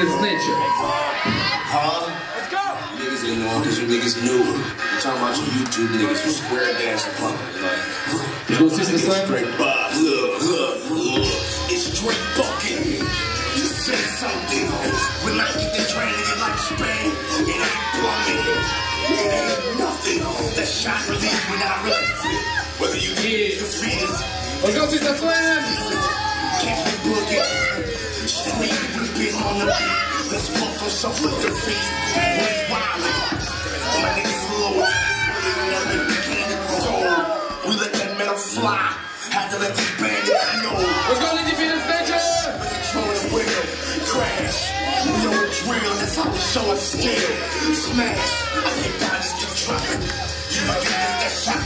undefeated snitcher. Huh? Let's go! Niggas ain't know because you niggas new. I'm talking about you YouTube niggas who square dancing pumping. Like, You go Sista Slam? straight bob. Look, look, look. It's straight bucking. You said something. When I get the training, you like Spain. It ain't plumbing. It ain't nothing. That shot release when I release it. Whether you hear your feelings. Let's go Sista Slam! Catch me booking. Straight whipping on the beat. Let's on some with the feet. What's wildin'? My niggas low. Nothing can go. We let that metal fly. Had to let these bandits know. Let's go undefeated snitcher! Control the wheel. Crash. We on the drill. That's how we show our skill. Smash. I think bodies keep dropping. You get this, that shot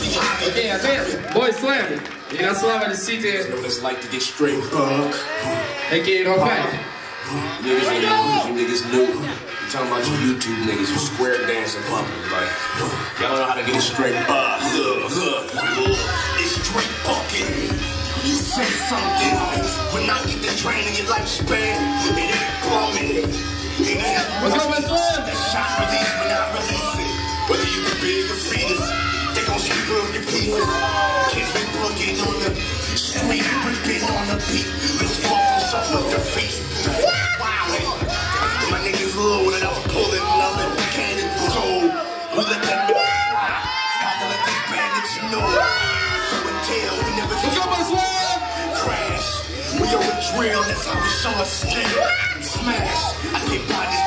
be hot. Окей, ответ. Бой слэм. Ярославль Сити, Know what it's like to get straight buck. а.к.а. Рохай. Niggas ain't know 'cause you niggas new. I'm talking about you YouTube niggas who square dancing pumping. Like, y'all don't know how to get a straight buck. Look, look, look. It's straight bucking. You say something. When I get the training, you like Spain. You be big or fetus, they gon' shoot up your pieces. Kids been booking on the street, ripping on the beat. Let's walk on some of the feet. Wow, my niggas low and I'm pulling nothing. Cannon cold. We let that Had to let these bandits know. And tell, we never go, crash. We on the drill, that's how we show our skill. Smash. I get bodies